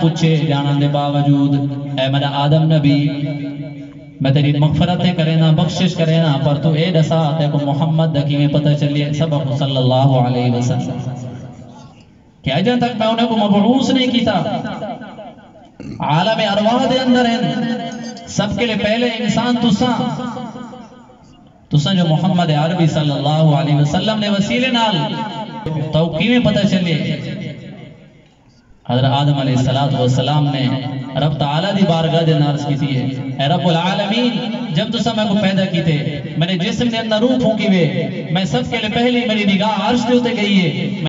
पूछे जानने के बावजूद, ऐ मेरा आदम नबी, मैं तेरी मगफरत करे ना, बख्शिश करे ना, पर तू ए दसा, तेको मोहम्मद दा किवें पता चलिए? सब सल्लल्लाहु अलैहि वसल्लम। कि अजय तक मैं उन्हें को मबरूस नहीं किया आलम अरवाह दे अंदर है। सबके लिए पहले इंसान तुसा। तुसा जो मोहम्मद अरबी सल्लल्लाहु अलैहि वसल्लम ने वसीले नाल तो किवें पता चलिए? हज़रत आदम सलाम ने रब ताला दी बारगाह दे नार्ज की थी है रब्बुल आलमीन, जब तुसा मैं को पैदा थे मैंने जिस्म ने अंदर रूह फूंकी वे, मैं सबके लिए पहली मेरी निगाह अर्श दे उते गई है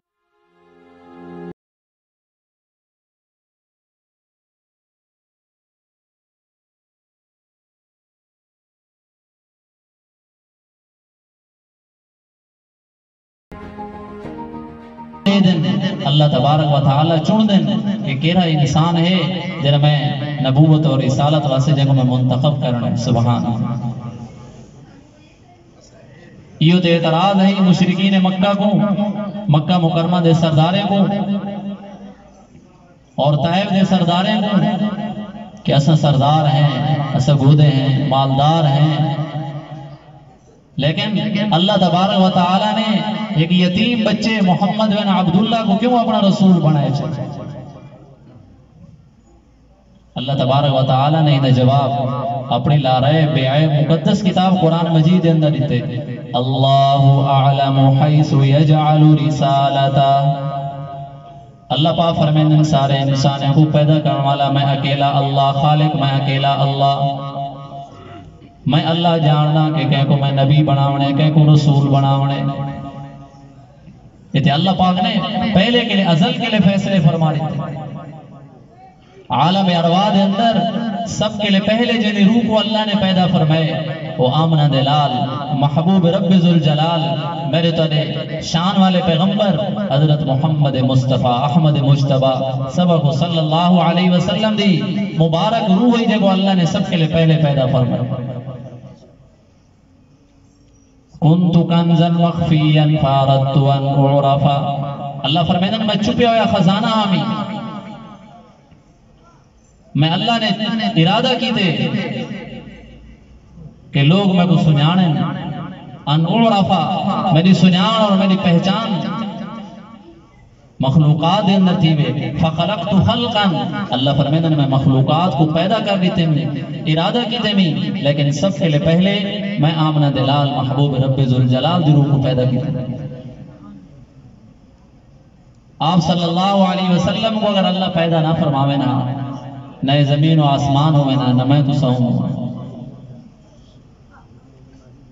अल्लाह तबारक व चुन देन कि केड़ा इंसान है जरा मैं नबूवत और रिसालत वास्ते जगह में मुंतखब करना सुभान। यो ते एतराज़ है मुशरिकीन मक्का को, मक्का मुकरमा दे सरदारे को, और ताइफ दे सरदारे को, कि असा सरदार हैं, असा गोदे हैं, मालदार हैं लेकिन अल्लाह तबारक व तआला ने एक यतीम बच्चे मोहम्मद बिन अब्दुल्ला को क्यों अपना रसूल बनाया अल्लाह तबारक व तआला ने इन्हें जवाब अपनी ला रहे बेआए मुकद्दस किताब कुरान मजीद के अंदर दिते। अल्लाहु पा फरमाते सारे इंसानों को पैदा करने वाला मैं अकेला अल्लाह, खालिक मैं अकेला अल्लाह। मैं अल्लाह जानना कि कह को मैं नबी बनावने कह को रसूल बनावने इतने अल्लाह पाक ने पहले के लिए, अजल के लिए फैसले फरमा दिए आलम अरवा के अंदर सबके लिए पहले जिन रूह को अल्लाह ने पैदा फरमाए, वो आमना दलाल, महबूब रब्बुल जलाल, मेरे तने शान वाले पैगंबर, हज़रत मोहम्मद मुस्तफ़ा अहमद मुश्तबा सबक सल्लल्लाहु अलैहि वसल्लम दी मुबारक रूह ही देखो अल्लाह ने सबके लिए पहले पैदा फरमाया कुंतु कंजन मखफियन फारदतु उरफा अल्लाह फरमाते मैं छुपया हुआ खजाना आमी मैं अल्लाह ने इरादा की थे कि लोग मैं को सुनाने अन उरफा मेरी सुनान और मेरी पहचान मखलूकात के अंदर थी वे फखलक तो हल्कन अल्लाह फरमाते मैं मखलूकात को पैदा कर दी थे इरादा की थे मी लेकिन लिए पहले मैं आमना दलाल महबूब रब्बुल जलाल दी रूह को पैदा किया। आप सल्लल्लाहु अलैहि वसल्लम को अगर अल्लाह पैदा ना फरमावे ना नए ज़मीन और आसमान हो ना, न मैं तो सहूं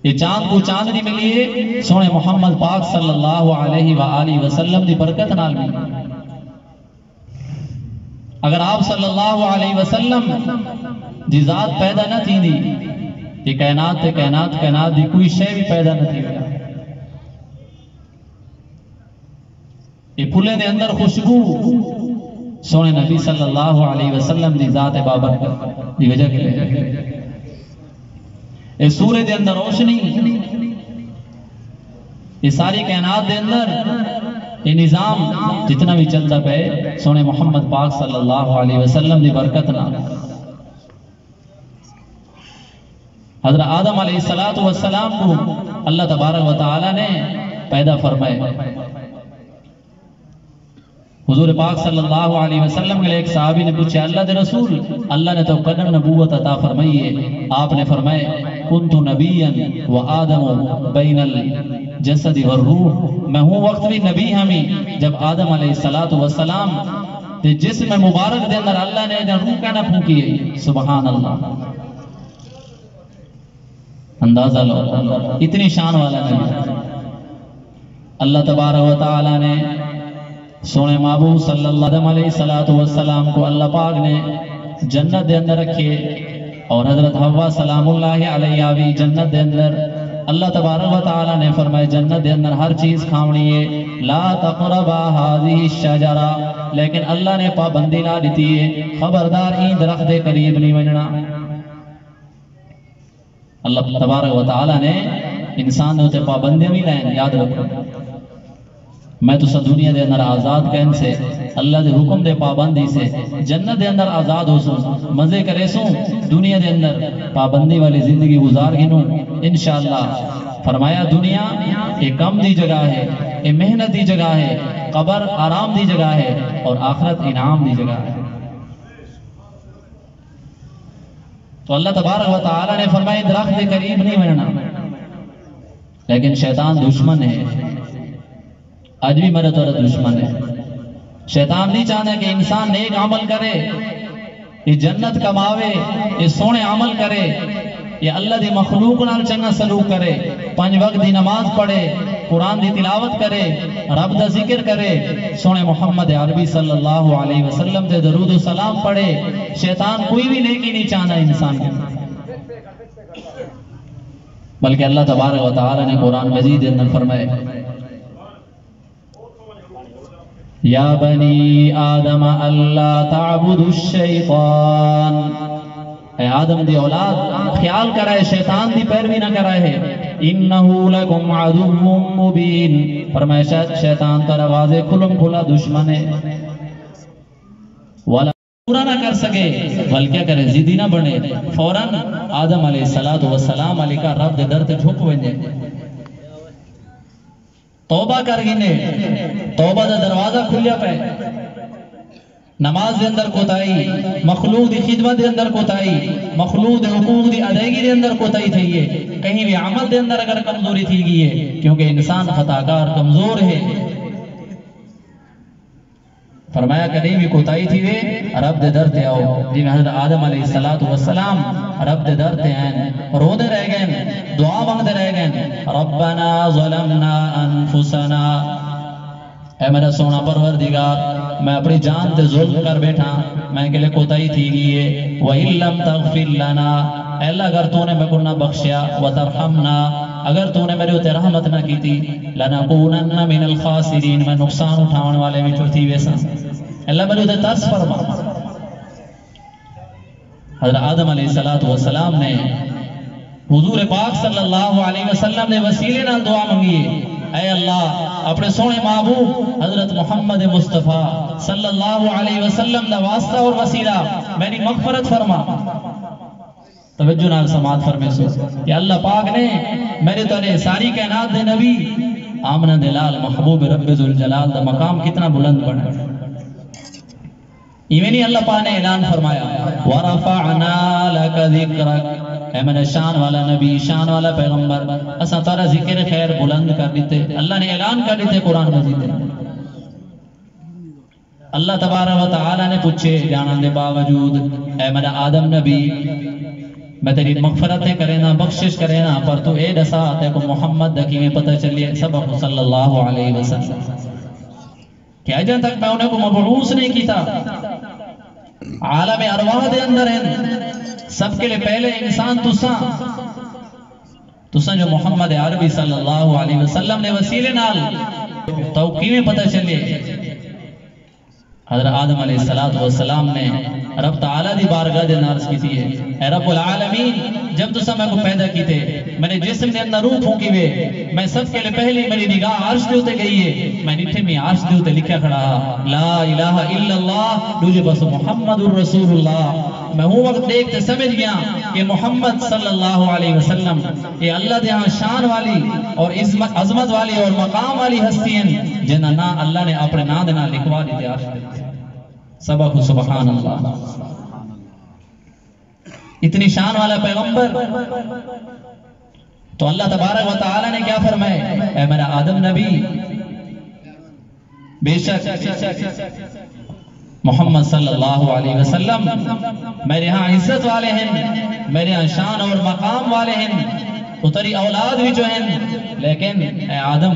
ये चाँद को चाँद नहीं मिली है। सोने मोहम्मद पाक सल्लल्लाहु अलैहि व आलिहि वसल्लम दी बरकत नाल मिली। अगर आप सल्लल्लाहु अलैहि वसल्लम दी जात पैदा न थींदी, ये कायनात ते कायनात कायनात दी कोई शय भी पैदा न थी ये फुले दे अंदर खुशबू सोने नबी सल्लल्लाहु अलैहि वसल्लम दी जात बाबरकत दी वजह के लिए। ये सूर्य के अंदर रोशनी। ये सारी कायनात के अंदर ये निज़ाम जितना भी चलता पे सोने मोहम्मद पाक सल्लल्लाहु अलैहि वसल्लम की बरकत ना हज़रत आदम अलैहिस्सलातु वस्सलाम को अल्लाह तबारक व तआला ने पैदा फरमाए हुजूर पाक सल्लल्लाहु अलैहि वसल्लम के एक साहबी ने पूछा, अल्लाह के रसूल, अल्लाह ने तो कदम नबूवत अता फरमाई है? आपने फरमाए कुंतु नबीयन व आदम बैनल जसद रूह मैं हूँ वक्त भी नबी हमी, जब आदम अलैहिस्सलातु वस्सलाम ते जिस्म मुबारक दे अंदर अल्लाह ने रूह कहना फूकी है। सुभान अल्लाह अंदाज़ा लो, इतनी शान वाला नबी। अल्लाह तबारक व ने सोने महबूब सल्लल्लाहु अलैहि सलातो वसलाम को अल्लाह पाक ने जन्नत के अंदर रखे। और हज़रत हवा अलैहा भी जन्नत के अंदर अल्लाह तबारक व तआला ने फरमाया, जन्नत के अंदर हर चीज़ खावनी है। ला तकरबा हाजिही शजरा, लेकिन अल्लाह ने पाबंदी ना दी है खबरदार ई दरख्त के करीब नहीं बनना अल्लाह तबारक व तआला ने इंसान के पाबंदियाँ भी लाइन याद रखो। मैं तुसा दुनिया के अंदर आज़ाद कहन से, अल्लाह के हुक्म दे पाबंदी से, जन्नत के अंदर आज़ाद हो सू मज़े करे सू, दुनिया के अंदर पाबंदी वाली ज़िंदगी गुजार गिनू इंशाला फरमाया, दुनिया, ये कम दी जगह है, ये मेहनत दी जगह है, कबर आराम दी जगह है, और आखरत इनाम दी जगह है। तो अल्लाह तबारक ने फरमाया दरख्त के करीब नहीं बनना लेकिन शैतान दुश्मन है। आज भी मेरा तोरा दुश्मन है। शैतान नहीं चाहता कि इंसान नेक अमल करे, ये जन्नत कमावे, ये सोने अमल करे, ये अल्लाह दी मखलूक नाल चंगा सलूक करे पाँच वक्त दी नमाज़ पढ़े, कुरान दी तिलावत करे, रब दा ज़िक्र करे, सोने मोहम्मद अरबी सल्लल्लाहु अलैहि वसल्लम ते दरूद सलाम पढ़े, शैतान कोई भी नेकी नहीं चाहता इंसान के। बल्कि अल्लाह तबारक व तआला ने कुरान मजीद के अंदर फरमाया या बनी आदम अल्लाह ताबुदु ए आदम दी औलाद ख्याल कराए शैतान दी पैरवी ना कराए इन्नहु लकुम अदुव्वुम मुबीन फरमाया शैतान तारा वाजे खुलम खुला दुश्मन है वाला पूरा ना कर सके बल क्या करे जिदी ना बने फ़ौरन आदम अलैहिस्सलातु वस्सलाम अली का रब दे दर ते झुक वने तौबा कर गिने। तौबा का दरवाज़ा खुलिया पे। नमाज़ के अंदर कोताही, मखलूक की खिदमत के अंदर कोताही, मखलूक हुकूक की अदायगी के अंदर कोताही थी है कहीं भी अमल के अंदर अगर कमज़ोरी थी गई है, क्योंकि इंसान खताकार, कमज़ोर है। फरमाया भी कोताही थी वे, रब दे दर आओ। जिवें हज़रत आदम अलैहिस्सलातु रब दे दर ते रोदे रह गए दुआ मांगते रह गए रब्बना ज़लमना अनफुसना। ऐ मेरा सोना परवरदिगार, मैं अपनी जान ते जुल्म कर बैठा, मैं के लिए कोताही थी गई है व इल्लम तगफिर लना। अल्लाह अगर तूने मेरे को ना बख्शिया, व तरहमना। अगर तूने मेरे ऊते रहमत ना की लनकूनन्ना मिनल खासिरीन, मैं नुकसान उठाने वाले विचों थी वैसा। अल्लाह मेरे ऊते तरस फरमा। हज़रत आदम अलैहिस्सलातु वस्सलाम ने हुजूर पाक सल्लल्लाहु अलैहि वसल्लम ने वसीले नाल दुआ मांगी है ऐ अल्लाह, अपने सोने महबूब हज़रत मोहम्मद मुस्तफ़ा सल्लल्लाहु अलैहि वसल्लम दा वास्ता और वसीला, मेरी मगफरत फरमा। तवज्जो नाल समात सो कि अल्लाह पाक ने मेरे तोरे सारी कायनात दे नबी, आमना दिलाल, महबूब रब्बे जुल जलाल दा मकाम कितना बुलंद बना। इवें नहीं अल्लाह पाक ने ऐलान फरमाया वरफअना लक जिक्रक। ऐ मेरे शान वाला नबी, शान वाला पैगंबर, असा तारा ज़िक्र खैर बुलंद कर दीते अल्लाह ने ऐलान कर दीते कुरान मजीद में अल्लाह तबारक व तआला ने पूछे जानन दे बावजूद, ऐ मेरा आदम नबी मैं तेरी मगफरत करे ना, बख्शिश करे ना, पर तू ए दसा ते को मोहम्मद दा किवें पता चलिए सबक सल्लल्लाहु अलैहि वसल्लम। क्या अजे तक मैं उन्हें को मबरूस नहीं कीता? आलम अरवाह दे अंदर है। सबके लिए पहले इंसान तुसा तुसा जो मोहम्मद अरबी सल्लल्लाहु अलैहि वसल्लम ने वसीले नाल। तो किवें पता चले हज़रत आदम अलैहिस्सलातु वस्सलाम ने रब ताला दी बारगाह दे नार्ज की थी है। रब्बुल आलमीन, जब तुसा मैं को पैदा कीते मैंने जिस्म दे अंदर रूह फूंकी वे, मैं सबके लिए पहले मेरी निगाह अर्श दे उते गई है। मैं निठे में अर्श दे उते लिखा खड़ा, ला इलाहा इल्लल्लाह, दूजे बस मुहम्मदुर रसूलुल्लाह। मैं हूँ वक्त देखते समझ गया कि मोहम्मद सल्लल्लाहु अलैहि वसल्लम, ये अल्लाह दे शान वाली और इज्मत अजमत वाली और मकाम वाली हस्ती हैं जिन्ना ना अल्लाह ने अपने नाम दे नाल लिखवा दी अर्श दे सबक सुबहान अल्लाह इतनी शान वाला पैगंबर। तो अल्लाह तबारक व तआला ने क्या फरमाया? मेरा आदम नबी, बेशक मोहम्मद सल्लल्लाहु अलैहि वसल्लम मेरे यहाँ इज़्ज़त वाले हैं, मेरे यहाँ शान और मकाम वाले हैं, उतरी औलाद भी जो हैं, लेकिन आदम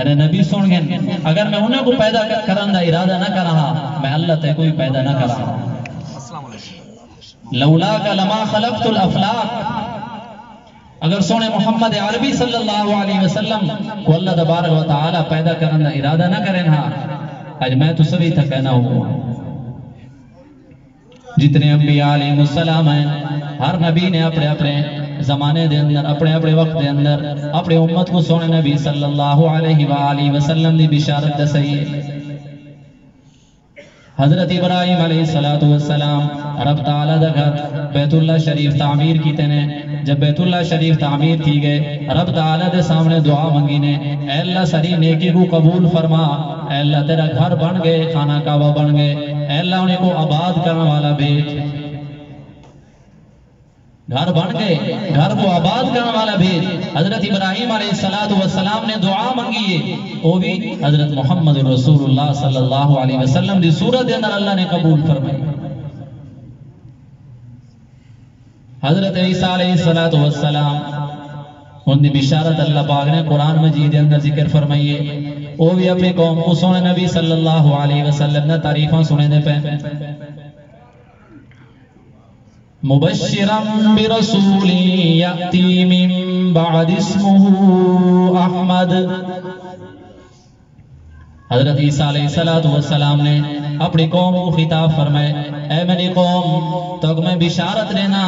अरे नबी सुन गए। अगर मैं उन्हें को पैदा करने का इरादा ना कर रहा मैं अल्लाह ते कोई पैदा ना कर। रहा लौला का लमा खलकतुल अफलाक। अगर सोने मोहम्मद अरबी सल्लल्लाहु अलैहि वसल्लम को अल्लाह तबारक व तआला पैदा करने इरादा ना करें ना आज मैं तो सभी तक कहना हूँ। जितने अम्बिया अलैहिस्सलाम हैं हर नबी ने अपने अपने जमाने दे अंदर, अपने अपने वक्त दे अंदर, अपनी उम्मत को सोने नबी सल्लल्लाहु अलैहि वसल्लम दी बिशारत दसई। है हज़रत इब्राहिम अलैहिस्सलाम रब ताला घर बैतुल्ला शरीफ तामीर कीते ने। जब बैतुल्ला शरीफ तामीर की गए, रब ताला दे सामने दुआ मंगी ने अल्लाह सारी नेकी को कबूल फरमा अल्लाह तेरा घर बन गए, खाना काबा बन गए अल्लाह उन्हें को आबाद करने वाला भेज। घर बन गए घर को आबाद करने वाला भेज हज़रत इब्राहिम सलाम ने दुआ मंगी है। वो भी हज़रत मोहम्मद की सूरत अंदर अल्लाह ने कबूल फरमाई। हज़रत ईसा उनकी बिशारत अल्लाह पाक ने कुरान मजीद अंदर ज़िक्र फरमाई है। वो भी अपनी कौम को सोने नबी सल्लल्लाहु अलैहि वसल्लम ने तारीफा सुने पे। मुबश्शिरम बिरसूल याती मिन बाद इस्मुहु अहमद हज़रत ईसा सलाम ने अपनी कौम को खिताब फरमाए ऐ मेरी कौम तो मैं बिशारत देना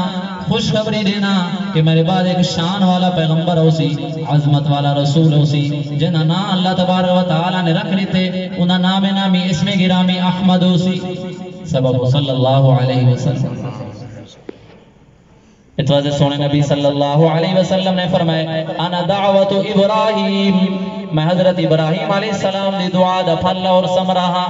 खुशखबरी देना कि मेरे बाद एक शान वाला पैगंबर हो सी अजमत वाला रसूल हो सी जिन्हें ना अल्लाह तबार व ने रख ली थे उन्हें नाम नामी इसमें गिरामी अहमद हो सी सबब सल्लल्लाहु अलैहि वसल्लम इस वजह सोने नबी सल्लल्लाहु अलैहि वसल्लम ने फरमाया, अना दावत इब्राहिम। मैं हज़रत इब्राहिम अलैहि सलाम दी दुआ दा फल और समराहा